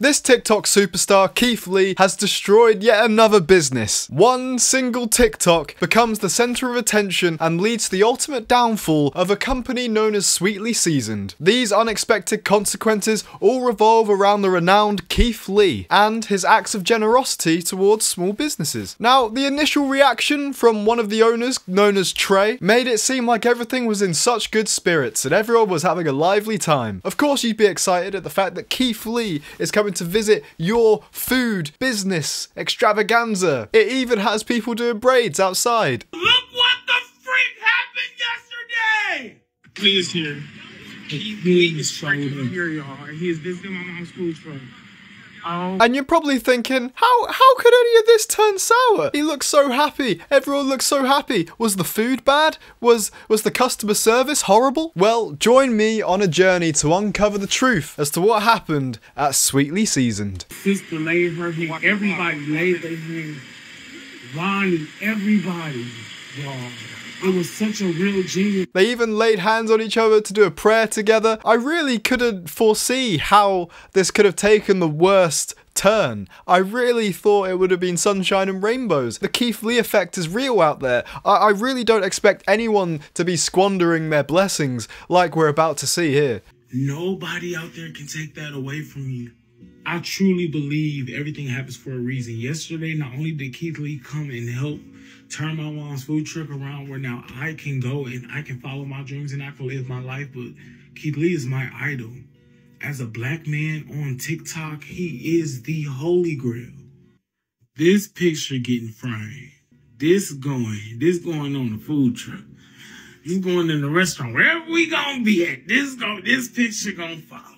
This TikTok superstar, Keith Lee, has destroyed yet another business. One single TikTok becomes the center of attention and leads to the ultimate downfall of a company known as Sweetly Seasoned. These unexpected consequences all revolve around the renowned Keith Lee and his acts of generosity towards small businesses. Now, the initial reaction from one of the owners, known as Trey, made it seem like everything was in such good spirits and everyone was having a lively time. Of course, you'd be excited at the fact that Keith Lee is coming to visit your food business extravaganza. It even has people doing braids outside. Look what the freak happened yesterday! He is here. He, he is freaking here, y'all. He is visiting my mom's food truck. Oh. And you're probably thinking, how how could any of this turn sour? He looks so happy. Everyone looks so happy. Was the food bad? Was was the customer service horrible? Well, join me on a journey to uncover the truth as to what happened at Sweetly Seasoned. Sister laid her hand. Everybody laid their hand. Ronnie, everybody. Y'all. It was such a real genuine. They even laid hands on each other to do a prayer together. I really couldn't foresee how this could have taken the worst turn. I really thought it would have been sunshine and rainbows. The Keith Lee effect is real out there. I, I really don't expect anyone to be squandering their blessings like we're about to see here. Nobody out there can take that away from you. I truly believe everything happens for a reason. Yesterday, not only did Keith Lee come and help turn my mom's food truck around where now I can go and I can follow my dreams and I can live my life, but Keith Lee is my idol. As a black man on TikTok, he is the holy grail. This picture getting framed. This going, this going on the food truck. He's going in the restaurant. Wherever we gonna be at, this go, this picture gonna follow.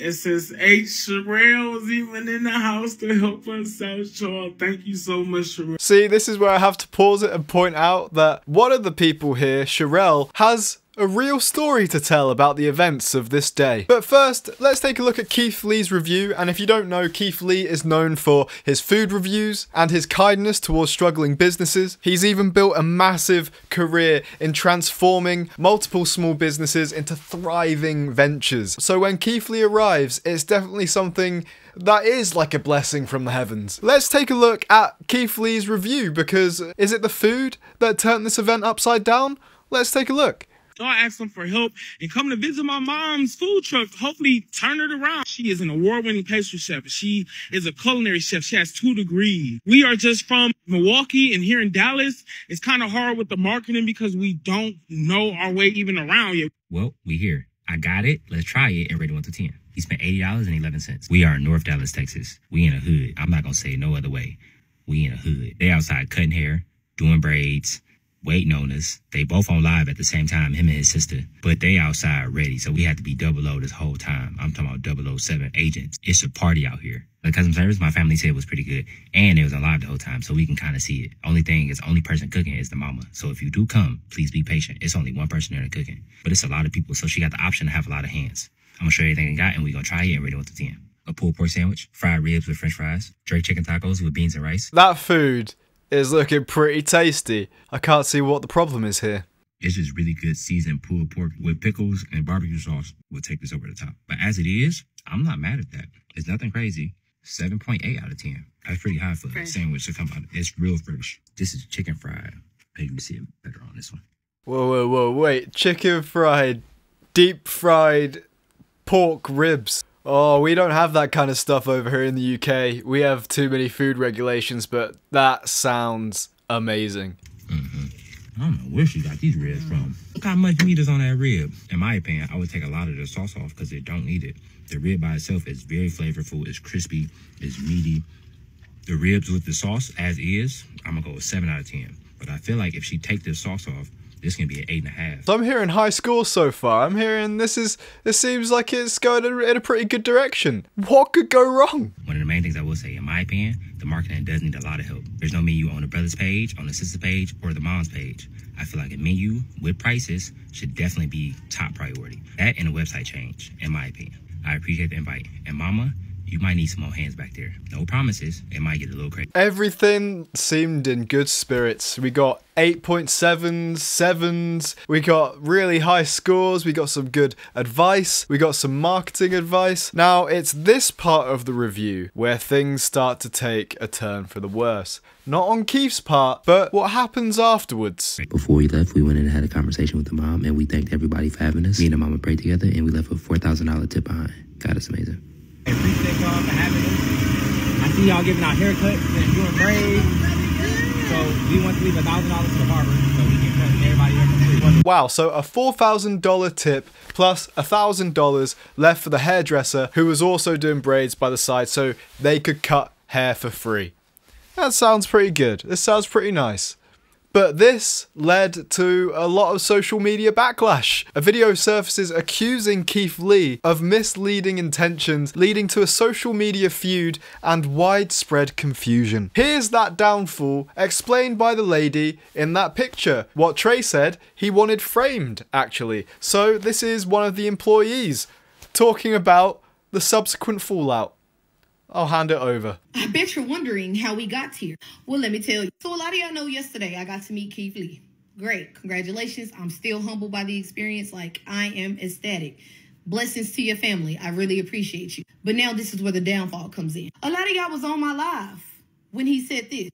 It says H. Sherelle was even in the house to help us out, Charles. Thank you so much, Sherelle. See, this is where I have to pause it and point out that one of the people here, Sherelle, has a real story to tell about the events of this day. But first, let's take a look at Keith Lee's review. And if you don't know, Keith Lee is known for his food reviews and his kindness towards struggling businesses. He's even built a massive career in transforming multiple small businesses into thriving ventures. So when Keith Lee arrives, it's definitely something that is like a blessing from the heavens. Let's take a look at Keith Lee's review because is it the food that turned this event upside down? Let's take a look. So I asked them for help and come to visit my mom's food truck, hopefully turn it around. She is an award-winning pastry chef. She is a culinary chef. She has two degrees. We are just from Milwaukee and here in Dallas. It's kind of hard with the marketing because we don't know our way even around yet. Well, we here. I got it. Let's try it and rate it 1 to 10. He spent $80.11. We are in North Dallas, Texas. We in a hood. I'm not going to say no other way. We in a hood. They outside cutting hair, doing braids, waiting on us. They both on live at the same time, him and his sister, but they outside ready. So we had to be double O this whole time. I'm talking about 007 agents. It's a party out here. The customer service, my family said was pretty good. And it was on live the whole time, so we can kind of see it. Only thing is, only person cooking is the mama. So if you do come, please be patient. It's only one person there cooking. But it's a lot of people, so she got the option to have a lot of hands. I'm gonna show you everything I got, and we're gonna try it and rate it 1 to 10. A pulled pork sandwich, fried ribs with french fries, jerk chicken tacos with beans and rice, That food is looking pretty tasty. I can't see what the problem is here. It's just really good seasoned pulled pork with pickles and barbecue sauce will take this over the top. But as it is, I'm not mad at that. It's nothing crazy. 7.8 out of 10. That's pretty high for a sandwich to come out. It's real fresh. This is chicken fried. Maybe you can see it better on this one. Whoa, whoa, whoa, wait. Chicken fried, deep fried pork ribs. Oh, we don't have that kind of stuff over here in the UK. We have too many food regulations, but that sounds amazing. Mm-hmm. I don't know where she got these ribs from. Look how much meat is on that rib. In my opinion, I would take a lot of the sauce off because they don't need it. The rib by itself is very flavorful. It's crispy. It's meaty. The ribs with the sauce as is, I'm gonna go with seven out of ten. But I feel like if she take this sauce off, this can be an eight and a half. So I'm hearing high scores so far. I'm hearing this is this seems like it's going in in a pretty good direction. What could go wrong? One of the main things I will say, in my opinion, the marketing does need a lot of help. There's no menu on the brother's page, on the sister page, or the mom's page. I feel like a menu with prices should definitely be top priority. That and a website change, in my opinion. I appreciate the invite. And mama, You might need some more hands back there. No promises. It might get a little crazy. Everything seemed in good spirits. We got 8.7s, 7s, we got really high scores, we got some good advice, we got some marketing advice. Now, it's this part of the review where things start to take a turn for the worse. Not on Keith's part, but what happens afterwards. Before we left, we went in and had a conversation with the mom, and we thanked everybody for having us. Me and the mama prayed together, and we left a four thousand dollar tip behind. God, it's amazing. I appreciate y'all having us. I see y'all giving out haircuts and doing braids. So we want to leave a thousand dollars to the barber so we can cut everybody hair for free. Wow, so a $4,000 tip plus $1,000 left for the hairdresser who was also doing braids by the side so they could cut hair for free. That sounds pretty good. This sounds pretty nice. But this led to a lot of social media backlash. A video surfaces accusing Keith Lee of misleading intentions, leading to a social media feud and widespread confusion. Here's that downfall explained by the lady in that picture. What Trey said he wanted framed, actually. So this is one of the employees talking about the subsequent fallout. I'll hand it over. I bet you're wondering how we got here. Well, let me tell you. So, a lot of y'all know yesterday I got to meet Keith Lee. Great. Congratulations. I'm still humbled by the experience. Like, I am ecstatic. Blessings to your family. I really appreciate you. But now this is where the downfall comes in. A lot of y'all was on my live when he said this.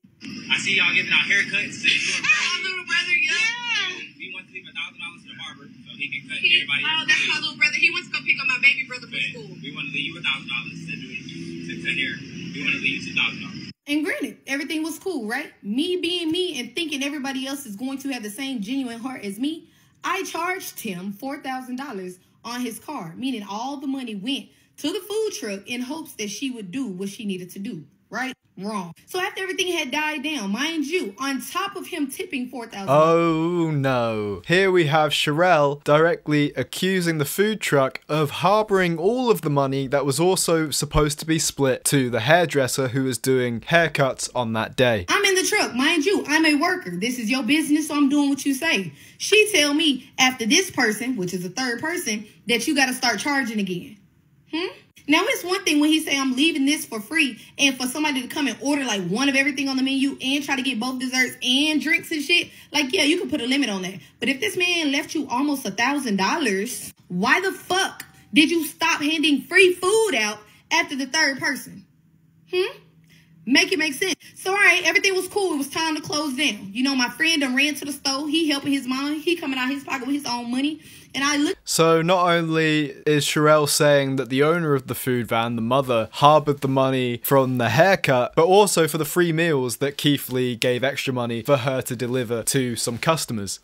I see y'all giving out haircuts and doing My little brother, yeah. We want to leave a thousand dollars to the barber so he can cut He, everybody oh, that's my little brother. He went to go pick up my baby brother from school. we want to leave you a thousand dollars to do it We want to leave thousand dollars. And granted, everything was cool, right? Me being me and thinking everybody else is going to have the same genuine heart as me, I charged him $4,000 on his card, meaning all the money went to the food truck in hopes that she would do what she needed to do, right? Wrong. So after everything had died down, mind you, on top of him tipping 4000 Oh no. Here we have Sherelle directly accusing the food truck of harboring all of the money that was also supposed to be split to the hairdresser who was doing haircuts on that day. I'm in the truck, mind you. I'm a worker. This is your business, so I'm doing what you say. She tell me after this person, which is a third person, that you got to start charging again. Hmm. Now it's one thing when he say I'm leaving this for free, and for somebody to come and order like one of everything on the menu and try to get both desserts and drinks and shit. Like yeah, you can put a limit on that. But if this man left you almost a thousand dollars, why the fuck did you stop handing free food out after the third person? Hmm. Make it make sense. So, all right, everything was cool. It was time to close down. You know, my friend done ran to the store. He helping his mom. He coming out his pocket with his own money. And I looked So not only is Sherelle saying that the owner of the food van, the mother, harbored the money from the haircut, but also for the free meals that Keith Lee gave extra money for her to deliver to some customers.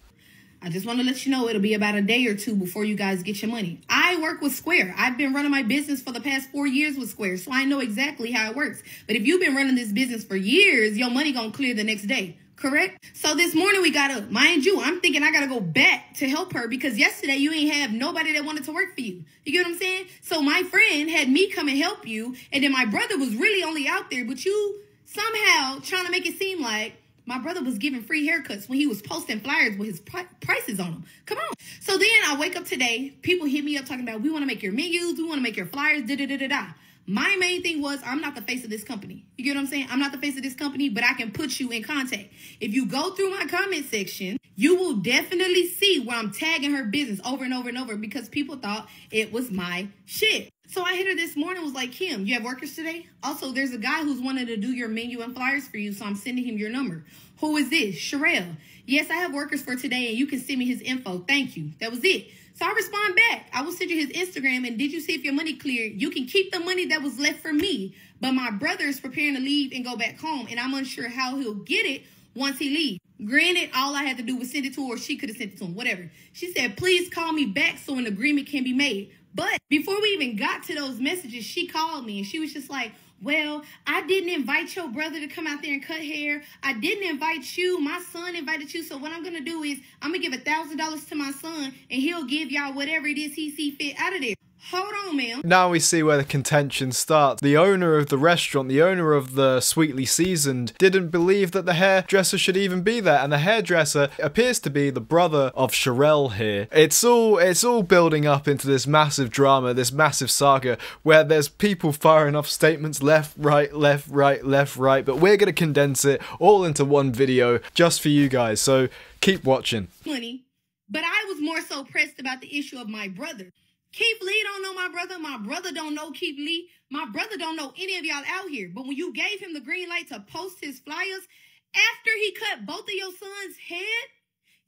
I just want to let you know it'll be about a day or two before you guys get your money. I work with Square. I've been running my business for the past four years with Square, so I know exactly how it works. But if you've been running this business for years, your money gonna clear the next day. Correct? So this morning we got up. Mind you, I'm thinking I gotta go back to help her because yesterday you ain't have nobody that wanted to work for you. You get what I'm saying? So my friend had me come and help you, and then my brother was really only out there, but you somehow trying to make it seem like my brother was giving free haircuts when he was posting flyers with his pri- prices on them. Come on. So then I wake up today, people hit me up talking about we want to make your menus, we want to make your flyers, da da da da da. My main thing was I'm not the face of this company. You get what I'm saying? I'm not the face of this company, but I can put you in contact. If you go through my comment section, you will definitely see where I'm tagging her business over and over and over because people thought it was my shit. So I hit her this morning, was like, Kim, you have workers today? Also, there's a guy who's wanted to do your menu and flyers for you, so I'm sending him your number. Who is this? Sherelle. Yes, I have workers for today, and you can send me his info. Thank you. That was it. So I respond back. I will send you his Instagram, and did you see if your money cleared? You can keep the money that was left for me, but my brother is preparing to leave and go back home, and I'm unsure how he'll get it once he leaves. Granted, all I had to do was send it to her, she could have sent it to him, whatever. She said, please call me back so an agreement can be made. But before we even got to those messages, she called me and she was just like, Well, I didn't invite your brother to come out there and cut hair. I didn't invite you. My son invited you. So what I'm gonna do is I'm gonna give a thousand dollars to my son and he'll give y'all whatever it is he see fit out of there. Hold on, ma'am. Now we see where the contention starts. The owner of the restaurant, the owner of the Sweetly Seasoned, didn't believe that the hairdresser should even be there, and the hairdresser appears to be the brother of Sherelle here. It's all it's all building up into this massive drama, this massive saga, where there's people firing off statements left, right, left, right, left, right, but we're gonna condense it all into one video just for you guys. So keep watching. money, but I was more so pressed about the issue of my brother. Keith Lee don't know my brother. My brother don't know Keith Lee. My brother don't know any of y'all out here. But when you gave him the green light to post his flyers after he cut both of your sons' head,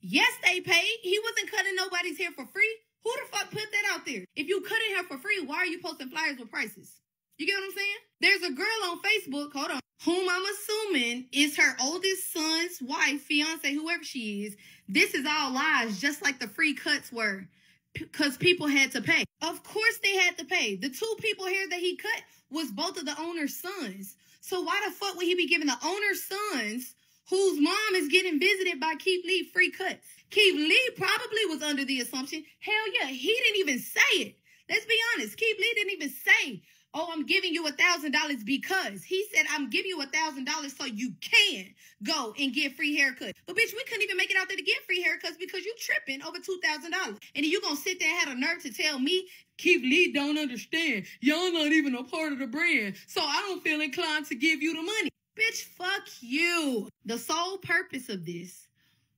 yes, they paid. He wasn't cutting nobody's hair for free. Who the fuck put that out there? If you cut cutting hair for free, why are you posting flyers with prices? You get what I'm saying? There's a girl on Facebook, hold on, whom I'm assuming is her oldest son's wife, fiance, whoever she is. This is all lies, just like the free cuts were, because people had to pay. Of course they had to pay. The two people here that he cut was both of the owner's sons. So why the fuck would he be giving the owner's sons, whose mom is getting visited by Keith Lee, free cuts? Keith Lee probably was under the assumption, hell yeah, he didn't even say it. Let's be honest, Keith Lee didn't even say Oh, I'm giving you a thousand dollars because he said I'm giving you a thousand dollars so you can go and get free haircuts. But bitch, we couldn't even make it out there to get free haircuts because you tripping over two thousand dollars. And you gonna sit there and have a nerve to tell me Keith Lee don't understand. Y'all not even a part of the brand. So I don't feel inclined to give you the money. Bitch, fuck you. The sole purpose of this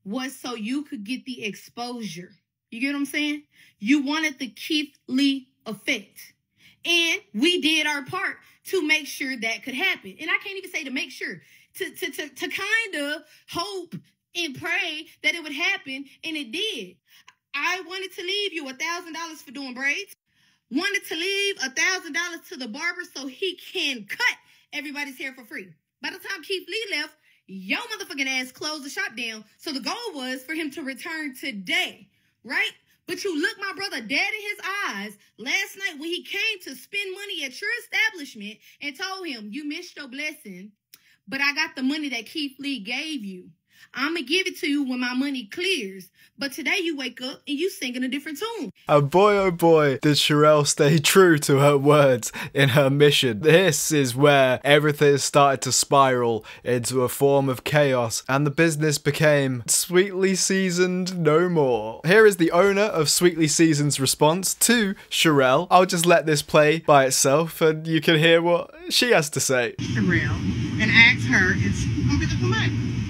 was so you could get the exposure. You get what I'm saying? You wanted the Keith Lee effect. And we did our part to make sure that could happen. And I can't even say to make sure, to, to, to, to kind of hope and pray that it would happen. And it did. I wanted to leave you a thousand dollars for doing braids. Wanted to leave a thousand dollars to the barber so he can cut everybody's hair for free. By the time Keith Lee left, your motherfucking ass closed the shop down. So the goal was for him to return today, right? But you look my brother dead in his eyes last night when he came to spend money at your establishment and told him, You missed your blessing, but I got the money that Keith Lee gave you. I'm going to give it to you when my money clears. But today you wake up and you singing a different tune. And boy oh boy, did Sherelle stay true to her words in her mission. This is where everything started to spiral into a form of chaos, and the business became Sweetly Seasoned no more. Here is the owner of Sweetly Seasoned's response to Sherelle. I'll just let this play by itself, and you can hear what she has to say. Sherelle and ask her if she can get the money.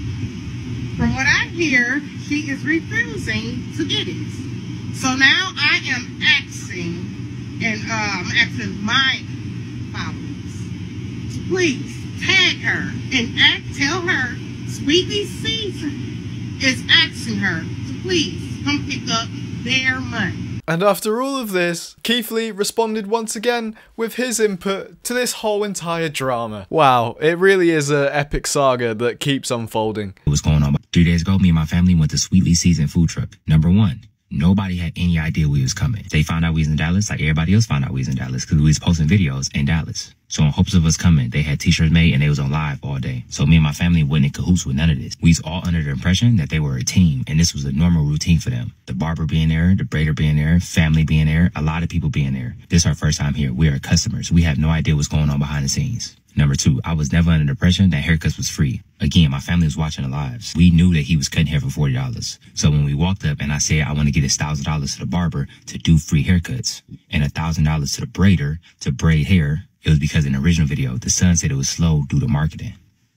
From what I hear, she is refusing to get it. So now I am asking, and uh, I'm asking my followers, please tag her and act, tell her Sweetie Season is asking her to please come pick up their money. And after all of this, Keith Lee responded once again with his input to this whole entire drama. Wow, it really is an epic saga that keeps unfolding. What's going on? Three days ago, me and my family went to Sweetly Season Food Truck. Number one, nobody had any idea we was coming. They found out we was in Dallas, like everybody else found out we was in Dallas, because we was posting videos in Dallas. So in hopes of us coming, they had t-shirts made and they was on live all day. So me and my family wasn't in cahoots with none of this. We was all under the impression that they were a team and this was a normal routine for them. The barber being there, the braider being there, family being there, a lot of people being there. This is our first time here. We are customers. We have no idea what's going on behind the scenes. Number two, I was never under the impression that haircuts was free. Again, my family was watching the lives. We knew that he was cutting hair for $40. So when we walked up and I said I want to get his $1,000 to the barber to do free haircuts and $1,000 to the braider to braid hair, it was because in the original video, the son said it was slow due to marketing.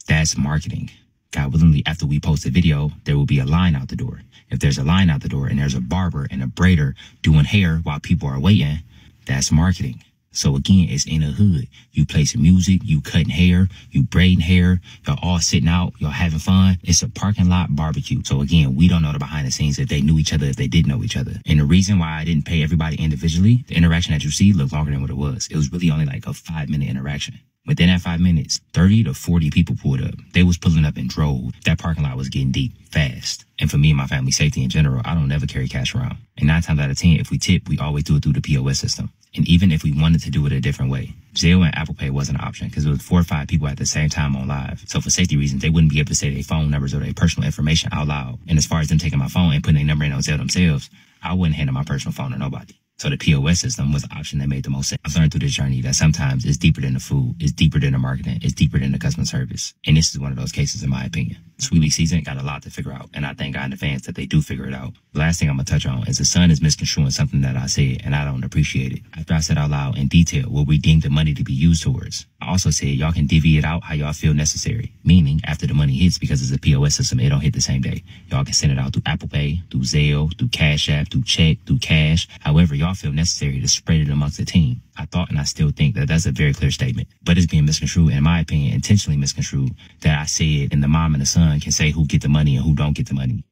That's marketing. God willingly, after we post the video, there will be a line out the door. If there's a line out the door and there's a barber and a braider doing hair while people are waiting, that's marketing. So again, it's in the hood. You play some music, you cutting hair, you braiding hair, y'all all sitting out, y'all having fun. It's a parking lot barbecue. So again, we don't know the behind the scenes if they knew each other, if they did know each other. And the reason why I didn't pay everybody individually, the interaction that you see looked longer than what it was. It was really only like a five minute interaction. Within that five minutes, 30 to 40 people pulled up. They was pulling up in droves. That parking lot was getting deep fast. And for me and my family safety in general, I don't ever carry cash around. And nine times out of 10, if we tip, we always do it through the POS system. And even if we wanted to do it a different way, Zelle and Apple Pay wasn't an option because it was four or five people at the same time on live. So for safety reasons, they wouldn't be able to say their phone numbers or their personal information out loud. And as far as them taking my phone and putting their number in on Zelle themselves, I wouldn't hand my personal phone to nobody. So the POS system was the option that made the most sense. I've learned through this journey that sometimes it's deeper than the food, it's deeper than the marketing, it's deeper than the customer service. And this is one of those cases, in my opinion. Sweetly Seasoned got a lot to figure out, and I thank God in advance that they do figure it out. The last thing I'm gonna touch on is the son is misconstruing something that I said, and I don't appreciate it. After I said out loud in detail what we deem the money to be used towards, also said y'all can divvy it out how y'all feel necessary. Meaning, after the money hits, because it's a POS system, it don't hit the same day. Y'all can send it out through Apple Pay, through Zelle, through Cash App, through check, through cash, however y'all feel necessary to spread it amongst the team. I thought and I still think that that's a very clear statement, but it's being misconstrued, in my opinion, intentionally misconstrued that I said and the mom and the son can say who get the money and who don't get the money.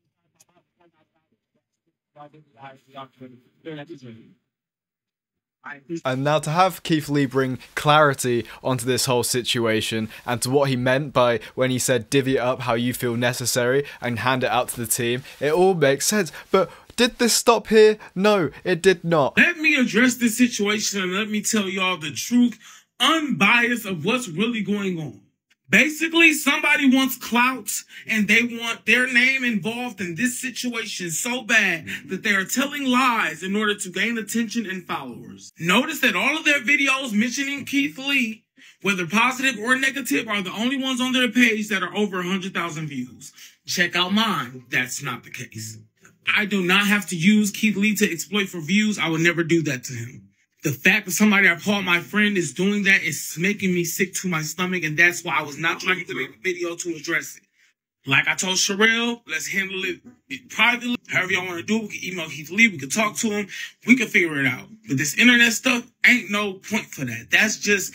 And now to have Keith Lee bring clarity onto this whole situation and to what he meant by when he said divvy it up how you feel necessary and hand it out to the team, it all makes sense. But did this stop here? No, it did not. Let me address this situation and let me tell y'all the truth, unbiased of what's really going on. Basically, somebody wants clout and they want their name involved in this situation so bad that they are telling lies in order to gain attention and followers. Notice that all of their videos mentioning Keith Lee, whether positive or negative, are the only ones on their page that are over 100,000 views. Check out mine. That's not the case. I do not have to use Keith Lee to exploit for views. I would never do that to him. The fact that somebody I call my friend is doing that is making me sick to my stomach, and that's why I was not trying to make a video to address it. Like I told Sherelle, let's handle it privately. However y'all want to do it, we can email Keith Lee, we can talk to him, we can figure it out. But this internet stuff ain't no point for that. That's just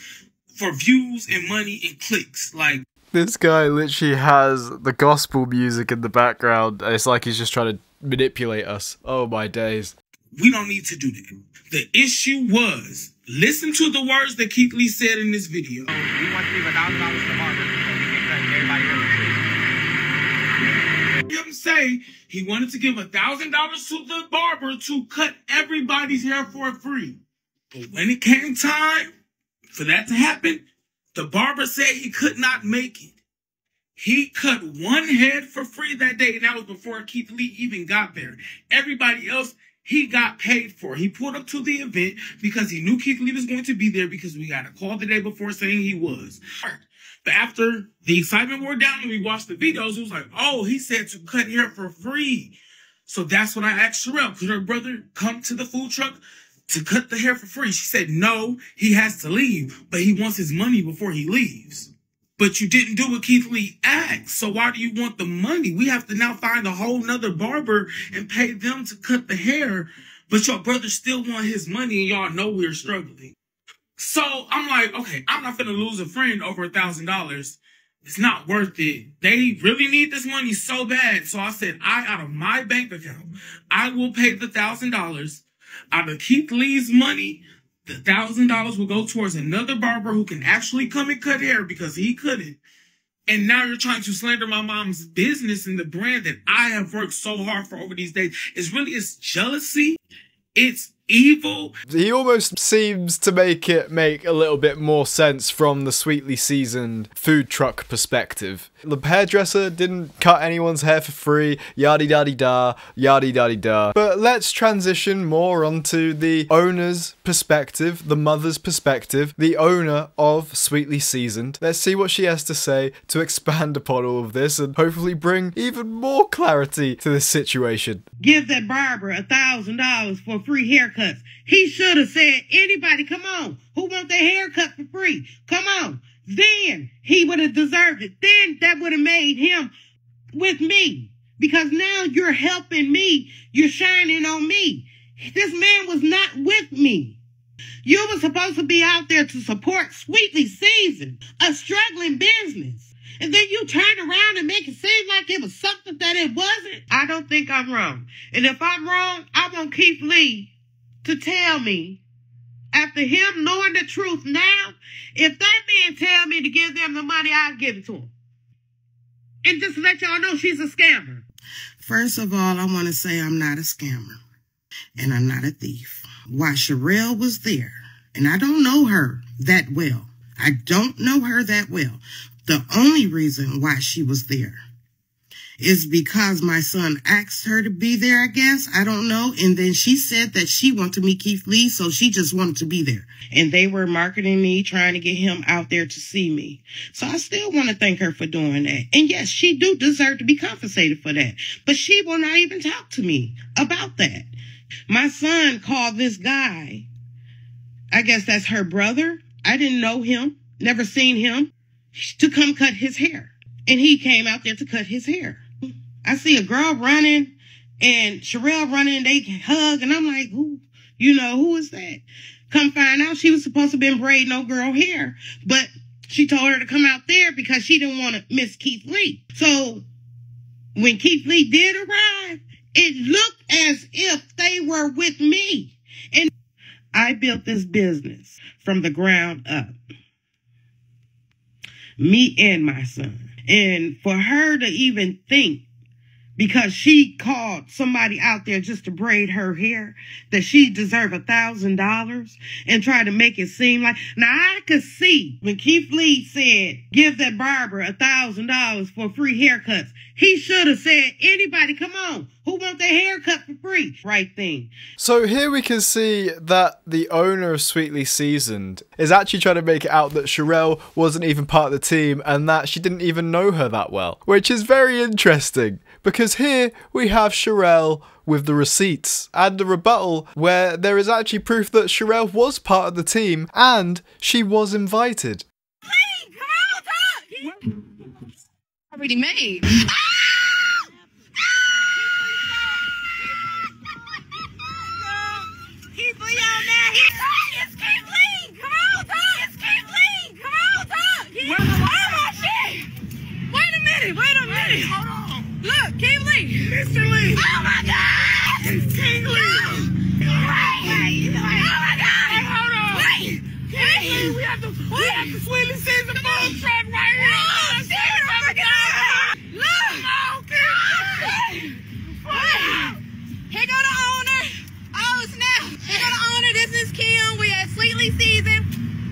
for views and money and clicks. Like This guy literally has the gospel music in the background. It's like he's just trying to manipulate us. Oh my days. We don't need to do that. The issue was listen to the words that Keith Lee said in this video. We want to leave a thousand dollars to the barber so we can cut everybody else's. him say he wanted to give a thousand dollars to the barber to cut everybody's hair for free. But when it came time for that to happen, the barber said he could not make it. He cut one head for free that day, and that was before Keith Lee even got there. Everybody else he got paid for. He pulled up to the event because he knew Keith Lee was going to be there because we got a call the day before saying he was. But after the excitement wore down and we watched the videos, it was like, oh, he said to cut hair for free. So that's when I asked Sherelle, could her brother come to the food truck to cut the hair for free? She said, no, he has to leave, but he wants his money before he leaves. But you didn't do what Keith Lee asked. So why do you want the money? We have to now find a whole nother barber and pay them to cut the hair. But your brother still want his money and y'all know we're struggling. So I'm like, okay, I'm not gonna lose a friend over a thousand dollars. It's not worth it. They really need this money so bad. So I said, I out of my bank account, I will pay the thousand dollars out of Keith Lee's money. The thousand dollars will go towards another barber who can actually come and cut hair because he couldn't. And now you're trying to slander my mom's business and the brand that I have worked so hard for over these days. It's really, it's jealousy. It's evil. He almost seems to make it make a little bit more sense from the sweetly seasoned food truck perspective. The hairdresser didn't cut anyone's hair for free, yada yada da, yada yada da. But let's transition more onto the owner's perspective, the mother's perspective, the owner of Sweetly Seasoned. Let's see what she has to say to expand upon all of this and hopefully bring even more clarity to this situation. give that barber a thousand dollars for a free haircuts. He should have said, anybody, come on, who want their haircut for free? Come on. Then he would have deserved it. Then that would have made him with me. Because now you're helping me. You're shining on me. This man was not with me. You were supposed to be out there to support Sweetly Season, a struggling business. And then you turn around and make it seem like it was something that it wasn't. I don't think I'm wrong. And if I'm wrong, I want Keith Lee to tell me, after him knowing the truth now, if that man tell me to give them the money, I'll give it to him. And just let y'all know she's a scammer. First of all, I want to say I'm not a scammer and I'm not a thief. Why Sherelle was there, and I don't know her that well. I don't know her that well. The only reason why she was there is because my son asked her to be there, I guess. I don't know. And then she said that she wanted to meet Keith Lee, so she just wanted to be there. And they were marketing me, trying to get him out there to see me. So I still want to thank her for doing that. And yes, she do deserve to be compensated for that. But she will not even talk to me about that. My son called this guy. I guess that's her brother. I didn't know him, never seen him, to come cut his hair. And he came out there to cut his hair. I see a girl running and Sherelle running, they hug, and I'm like, who, you know, who is that? Come find out she was supposed to been braiding no girl hair, but she told her to come out there because she didn't want to miss Keith Lee. So when Keith Lee did arrive, it looked as if they were with me. And I built this business from the ground up. Me and my son. And for her to even think because she called somebody out there just to braid her hair that she deserved a thousand dollars and try to make it seem like now I could see when Keith Lee said give that barber a thousand dollars for free haircuts. He should have said anybody come on who want their haircut for free right thing. So here we can see that the owner of Sweetly Seasoned is actually trying to make it out that Sherelle wasn't even part of the team and that she didn't even know her that well, which is very interesting because here we have Sherelle with the receipts and a rebuttal where there is actually proof that Sherelle was part of the team and she was invited. Already made. Keep Lee on there. He's it's Keith Lee. Come on, talk. It's Keith Lee. Come on, talk. Wait, oh my. Wait a minute. Wait a minute. Look, King Lee. Mr. Lee. Oh my God. It's King Lee. Wait. Oh my God. Hey, hold on. Wait. Keith Lee, we have to, we have to sweetly seize the food truck right here. Oh, shit. Oh my God. Look. Oh, Keith Lee. Wait. Here go the owner. Oh snap! Here go the owner. This is Kim. We at Sweetly Season.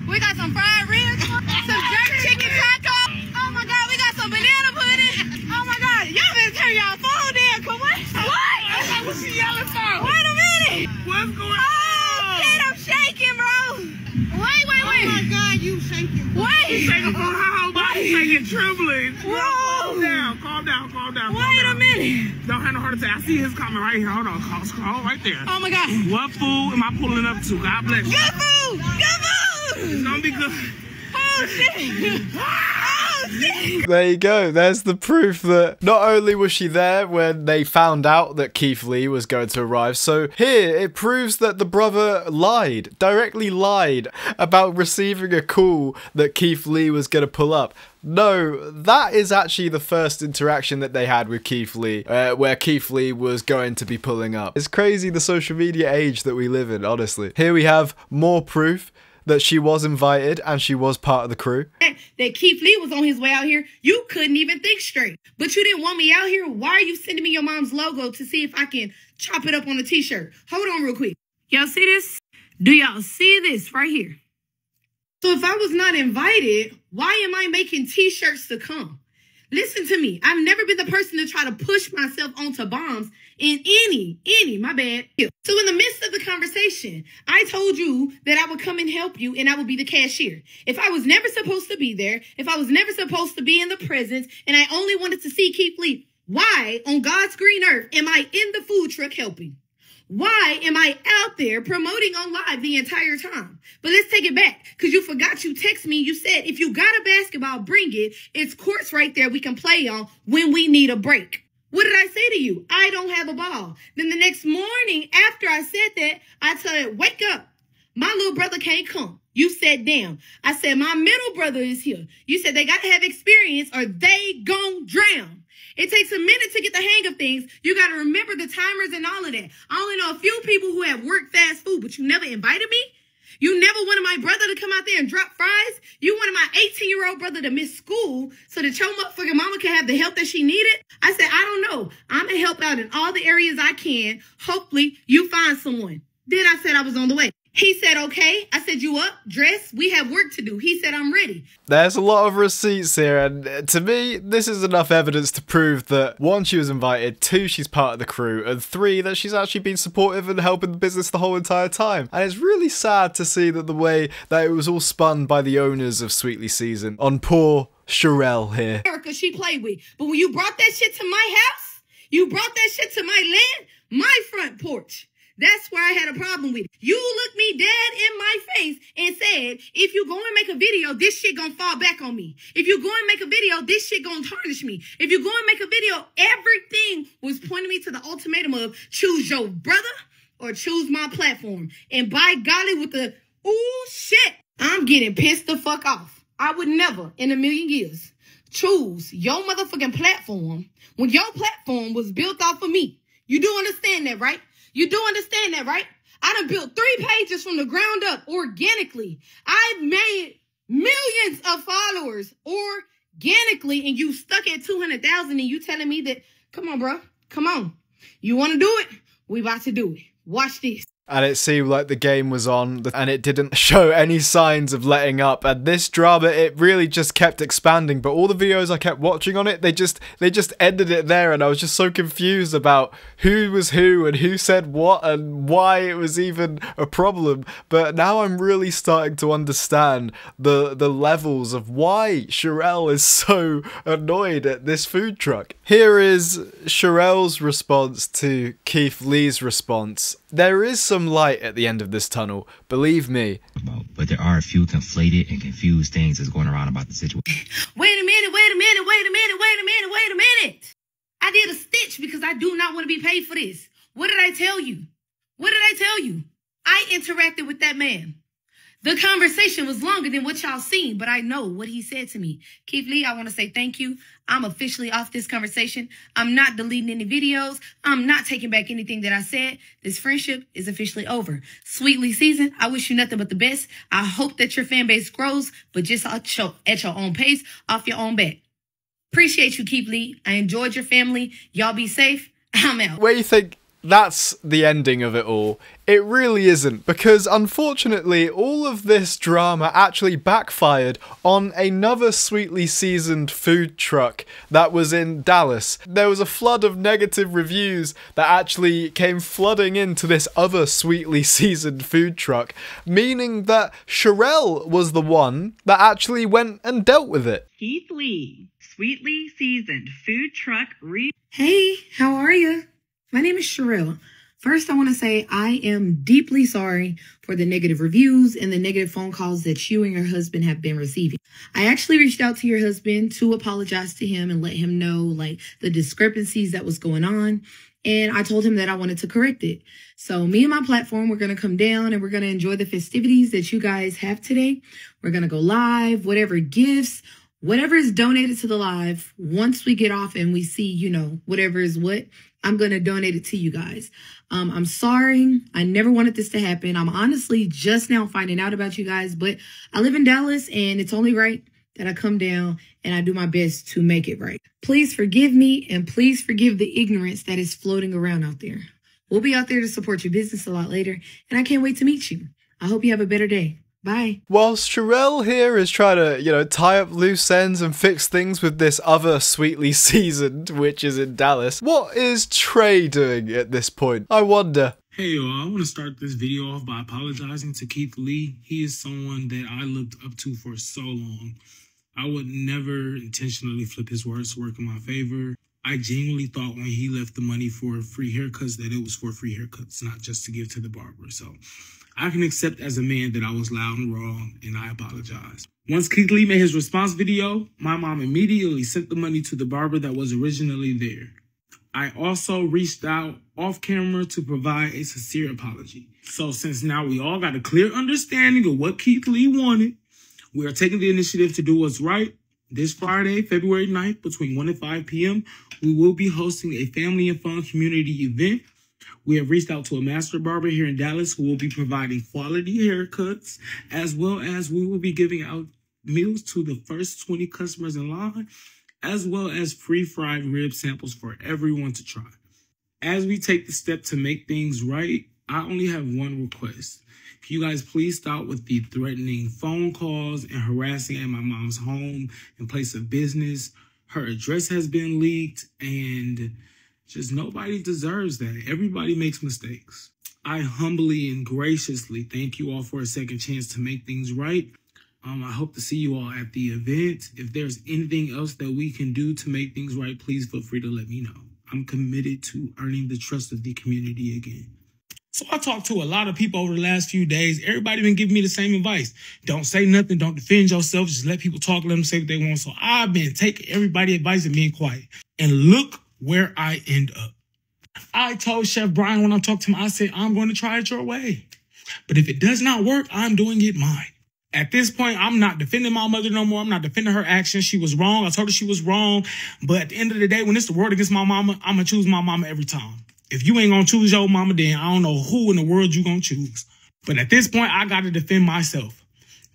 We got some fried ribs, some jerk chicken tacos. Oh my God, we got some banana pudding. Oh my God, y'all better turn y'all phone down. Come on. What? What's she yelling for? Wait a minute. What's going Oh on? shit, I'm shaking, bro. Wait, wait, Oh my wait. God, you shaking. Wait. Shaking for how? Body shaking, trembling. Whoa. Calm down, calm down, calm down. calm Wait a down. minute. Don't have no heart attack. I see his coming right here. Hold on, call, call right there. Oh my God. What food am I pulling up to? God bless you. Good food. Good food. It's gonna be good. Oh shit. There you go. There's the proof that not only was she there when they found out that Keith Lee was going to arrive, so here it proves that the brother lied, directly lied about receiving a call that Keith Lee was going to pull up. No, that is actually the first interaction that they had with Keith Lee, uh, where Keith Lee was going to be pulling up. It's crazy the social media age that we live in, honestly. Here we have more proof that she was invited and she was part of the crew. that Keith Lee was on his way out here, you couldn't even think straight. But you didn't want me out here. Why are you sending me your mom's logo to see if I can chop it up on a t-shirt? Hold on real quick. Y'all see this? Do y'all see this right here? So if I was not invited, why am I making t-shirts to come? Listen to me. I've never been the person to try to push myself onto bombs in any, any, my bad. So in the midst of the conversation, I told you that I would come and help you and I would be the cashier. If I was never supposed to be there, if I was never supposed to be in the presence and I only wanted to see Keith Lee, why on God's green earth am I in the food truck helping? Why am I out there promoting on live the entire time? But let's take it back because you forgot you text me. You said if you got a basketball, bring it. It's courts right there we can play on when we need a break. What did I say to you? I don't have a ball. Then the next morning after I said that, I said, wake up. My little brother can't come. You said, damn. I said, my middle brother is here. You said they got to have experience or they gon' drown. It takes a minute to get the hang of things. You got to remember the timers and all of that. I only know a few people who have worked fast food, but you never invited me. You never wanted my brother to come out there and drop fries. You wanted my 18 year old brother to miss school so that your motherfucking mama could have the help that she needed. I said, I don't know. I'm going to help out in all the areas I can. Hopefully you find someone. Then I said I was on the way. He said, okay. I said, you up? Dress? We have work to do. He said, I'm ready. There's a lot of receipts here, and uh, to me, this is enough evidence to prove that one, she was invited, two, she's part of the crew, and three, that she's actually been supportive and helping the business the whole entire time. And it's really sad to see that the way that it was all spun by the owners of Sweetly Season on poor Sherelle here. Erica, she played with. But when you brought that shit to my house, you brought that shit to my land, my front porch. That's where I had a problem with. You looked me dead in my face and said, if you go and make a video, this shit gonna fall back on me. If you go and make a video, this shit gonna tarnish me. If you go and make a video, everything was pointing me to the ultimatum of choose your brother or choose my platform. And by golly, with the, ooh, shit, I'm getting pissed the fuck off. I would never in a million years choose your motherfucking platform when your platform was built off of me. You do understand that, right? You do understand that, right? I done built three pages from the ground up organically. I've made millions of followers organically, and you stuck at 200,000 and you telling me that, come on, bro, come on. You want to do it? We about to do it. Watch this and it seemed like the game was on and it didn't show any signs of letting up. And this drama it really just kept expanding but all the videos i kept watching on it they just they just ended it there and i was just so confused about who was who and who said what and why it was even a problem. But now i'm really starting to understand the the levels of why Sherelle is so annoyed at this food truck. Here is Sherelle's response to Keith Lee's response there is some light at the end of this tunnel, believe me. But there are a few conflated and confused things that's going around about the situation. Wait a minute, wait a minute, wait a minute, wait a minute, wait a minute. I did a stitch because I do not want to be paid for this. What did I tell you? What did I tell you? I interacted with that man. The conversation was longer than what y'all seen, but I know what he said to me. Keith Lee, I want to say thank you. I'm officially off this conversation. I'm not deleting any videos. I'm not taking back anything that I said. This friendship is officially over. Sweetly seasoned, I wish you nothing but the best. I hope that your fan base grows, but just at your, at your own pace, off your own back. Appreciate you, Keith Lee. I enjoyed your family. Y'all be safe. I'm out. Where you think that's the ending of it all. It really isn't, because unfortunately, all of this drama actually backfired on another sweetly seasoned food truck that was in Dallas. There was a flood of negative reviews that actually came flooding into this other sweetly seasoned food truck, meaning that Sherelle was the one that actually went and dealt with it. Keith Lee, sweetly seasoned food truck re. Hey, how are you? My name is Sherelle. First, I want to say I am deeply sorry for the negative reviews and the negative phone calls that you and your husband have been receiving. I actually reached out to your husband to apologize to him and let him know like the discrepancies that was going on. And I told him that I wanted to correct it. So me and my platform, we're going to come down and we're going to enjoy the festivities that you guys have today. We're going to go live, whatever gifts, whatever is donated to the live. Once we get off and we see, you know, whatever is what, I'm going to donate it to you guys. Um, I'm sorry. I never wanted this to happen. I'm honestly just now finding out about you guys, but I live in Dallas and it's only right that I come down and I do my best to make it right. Please forgive me and please forgive the ignorance that is floating around out there. We'll be out there to support your business a lot later and I can't wait to meet you. I hope you have a better day. Bye. Whilst Sherelle here is trying to, you know, tie up loose ends and fix things with this other sweetly seasoned, which is in Dallas, what is Trey doing at this point? I wonder. Hey, y'all, I want to start this video off by apologizing to Keith Lee. He is someone that I looked up to for so long. I would never intentionally flip his words to work in my favor. I genuinely thought when he left the money for free haircuts that it was for free haircuts, not just to give to the barber. So I can accept as a man that I was loud and wrong, and I apologize. Once Keith Lee made his response video, my mom immediately sent the money to the barber that was originally there. I also reached out off camera to provide a sincere apology. So since now we all got a clear understanding of what Keith Lee wanted, we are taking the initiative to do what's right. This Friday, February 9th, between 1 and 5 p.m., we will be hosting a family and fun community event we have reached out to a master barber here in Dallas who will be providing quality haircuts, as well as we will be giving out meals to the first 20 customers in line, as well as free fried rib samples for everyone to try. As we take the step to make things right, I only have one request. Can you guys please stop with the threatening phone calls and harassing at my mom's home and place of business? Her address has been leaked and just nobody deserves that. Everybody makes mistakes. I humbly and graciously thank you all for a second chance to make things right. Um, I hope to see you all at the event. If there's anything else that we can do to make things right, please feel free to let me know. I'm committed to earning the trust of the community again. So I talked to a lot of people over the last few days. Everybody been giving me the same advice. Don't say nothing. Don't defend yourself. Just let people talk. Let them say what they want. So I've been taking everybody advice and being quiet. And look where I end up. I told Chef Brian when I talked to him, I said, I'm going to try it your way. But if it does not work, I'm doing it mine. At this point, I'm not defending my mother no more. I'm not defending her actions. She was wrong. I told her she was wrong. But at the end of the day, when it's the word against my mama, I'm going to choose my mama every time. If you ain't going to choose your mama, then I don't know who in the world you going to choose. But at this point, I got to defend myself.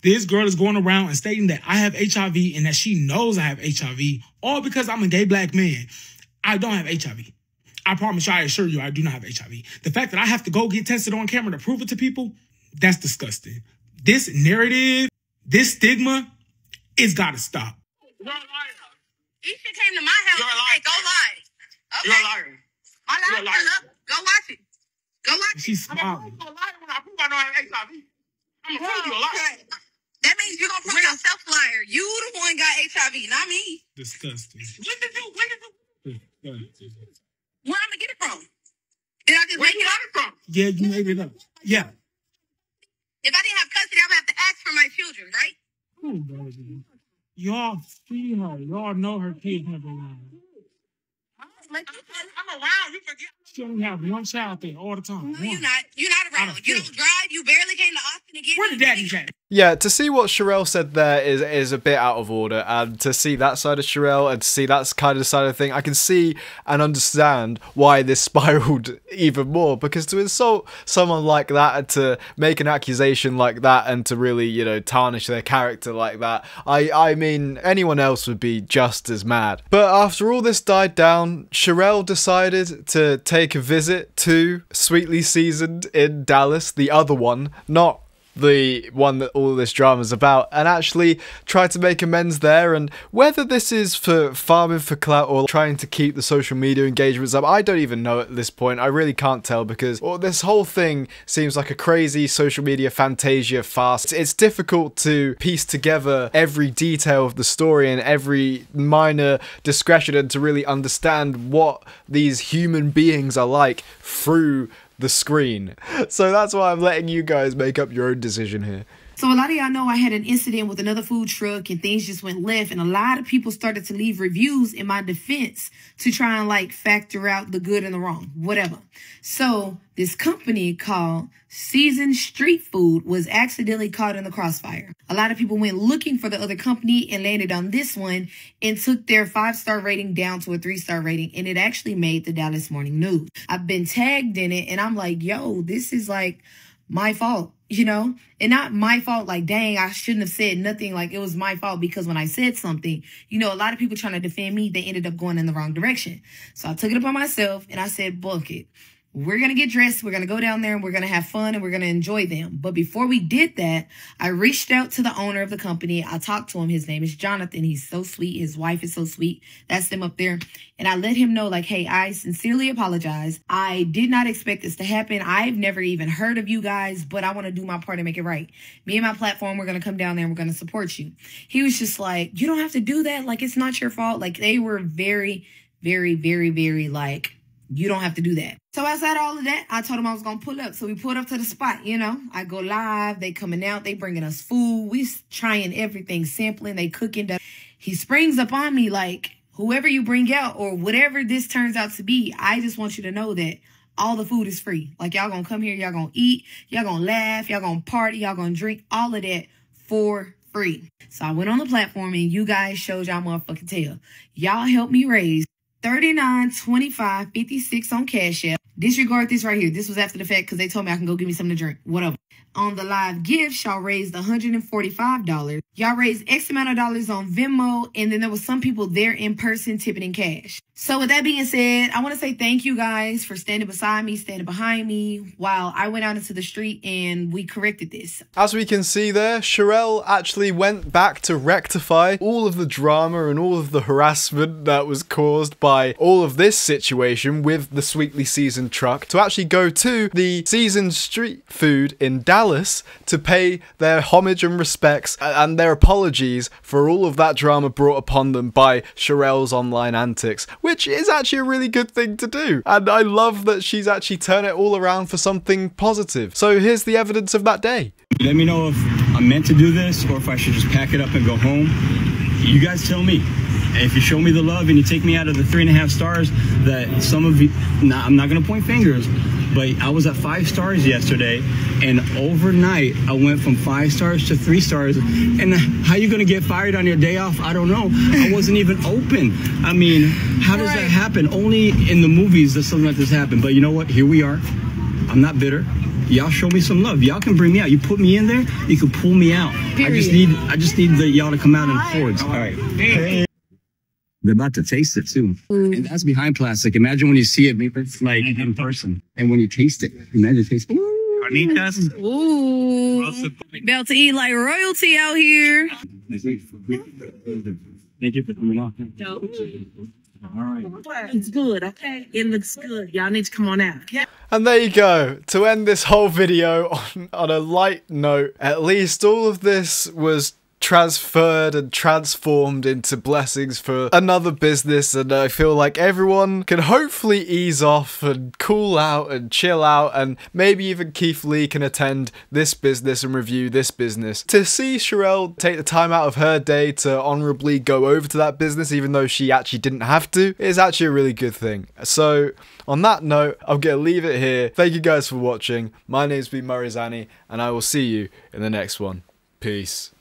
This girl is going around and stating that I have HIV and that she knows I have HIV, all because I'm a gay black man. I don't have HIV. I promise you, I assure you, I do not have HIV. The fact that I have to go get tested on camera to prove it to people, that's disgusting. This narrative, this stigma, it's got to stop. You're a liar. Isha came to my house and said, go live. Okay. You're a liar. My live You're a liar. up. Go watch it. Go watch She's it. smiling. I'm gonna prove I don't have HIV. I'm gonna prove you a liar. That means you're gonna prove yourself a liar. You the one got HIV, not me. Disgusting. When did you? When did you? Disgusting. Where I'm gonna get it from? Did I just make it up? from? Yeah, you made it up. Yeah. If I didn't have custody, I would have to ask for my children, right? Ooh, baby. Y'all see her. Y'all know her kids never lied. I'm around. You forget. She only have one child there all the time. No, One. you're not. You're not around. You don't drive. You barely came to Austin to get Where me. the daddy's at? Yeah, to see what Sherell said there is is a bit out of order, and to see that side of Sherell and to see that kind of side of thing, I can see and understand why this spiraled even more. Because to insult someone like that and to make an accusation like that and to really, you know, tarnish their character like that, I I mean anyone else would be just as mad. But after all this died down, Sherell decided to take a visit to Sweetly Seasoned in Dallas, the other one, not the one that all this drama is about and actually try to make amends there. And whether this is for farming for clout or trying to keep the social media engagements up i don't even know at this point. I really can't tell because well, this whole thing seems like a crazy social media fantasia farce. It's, it's difficult to piece together every detail of the story and every minor discretion and to really understand what these human beings are like through the screen. So that's why I'm letting you guys make up your own decision here. So a lot of y'all know I had an incident with another food truck and things just went left and a lot of people started to leave reviews in my defense to try and like factor out the good and the wrong, whatever. So this company called Seasoned Street Food was accidentally caught in the crossfire. A lot of people went looking for the other company and landed on this one and took their five star rating down to a three star rating and it actually made the Dallas Morning News. I've been tagged in it and I'm like, yo, this is like my fault, you know? And not my fault, like, dang, I shouldn't have said nothing. Like, it was my fault because when I said something, you know, a lot of people trying to defend me, they ended up going in the wrong direction. So I took it upon myself and I said, book it. We're going to get dressed. We're going to go down there and we're going to have fun and we're going to enjoy them. But before we did that, I reached out to the owner of the company. I talked to him. His name is Jonathan. He's so sweet. His wife is so sweet. That's them up there. And I let him know, like, hey, I sincerely apologize. I did not expect this to happen. I've never even heard of you guys, but I want to do my part and make it right. Me and my platform, we're going to come down there and we're going to support you. He was just like, you don't have to do that. Like, it's not your fault. Like, they were very, very, very, very like, you don't have to do that. So outside all of that, I told him I was gonna pull up. So we pulled up to the spot, you know. I go live, they coming out, they bringing us food. We trying everything, sampling, they cooking. the- He springs up on me like, whoever you bring out or whatever this turns out to be, I just want you to know that all the food is free. Like y'all gonna come here, y'all gonna eat, y'all gonna laugh, y'all gonna party, y'all gonna drink, all of that for free. So I went on the platform and you guys showed y'all motherfucking tail. Y'all helped me raise 39 25 56 on Cash App. Disregard this right here. This was after the fact because they told me I can go give me something to drink. Whatever. On the live gift, y'all raised $145. Y'all raised X amount of dollars on Venmo, and then there was some people there in person tipping in cash. So with that being said, I want to say thank you guys for standing beside me, standing behind me while I went out into the street and we corrected this. As we can see there, Sherell actually went back to rectify all of the drama and all of the harassment that was caused by all of this situation with the Sweetly Seasoned truck to actually go to the Seasoned Street Food in Dallas to pay their homage and respects and their apologies for all of that drama brought upon them by Sherell's online antics which is actually a really good thing to do. And I love that she's actually turned it all around for something positive. So here's the evidence of that day. Let me know if I'm meant to do this or if I should just pack it up and go home. You guys tell me. If you show me the love and you take me out of the three and a half stars that some of you, nah, I'm not going to point fingers, but I was at five stars yesterday, and overnight I went from five stars to three stars. And how you gonna get fired on your day off? I don't know. I wasn't even open. I mean, how does that happen? Only in the movies does something like this happen. But you know what? Here we are. I'm not bitter. Y'all show me some love. Y'all can bring me out. You put me in there, you can pull me out. I just need I just need the, y'all to come out in Fords. All right. Hey. They're about to taste it too. Mm. And that's behind plastic. Imagine when you see it, maybe it's like in person. And when you taste it, imagine it tastes. Carnitas. Ooh. About to eat like royalty out here. Thank you for coming on. All right. It's good, okay? It looks good. Y'all need to come on out. Yeah. And there you go. To end this whole video on, on a light note, at least all of this was transferred and transformed into blessings for another business and I feel like everyone can hopefully ease off and cool out and chill out and maybe even Keith Lee can attend this business and review this business. To see Sherell take the time out of her day to honorably go over to that business even though she actually didn't have to is actually a really good thing. So on that note, I'm going to leave it here. Thank you guys for watching. My name's been Murrays Ani and I will see you in the next one. Peace.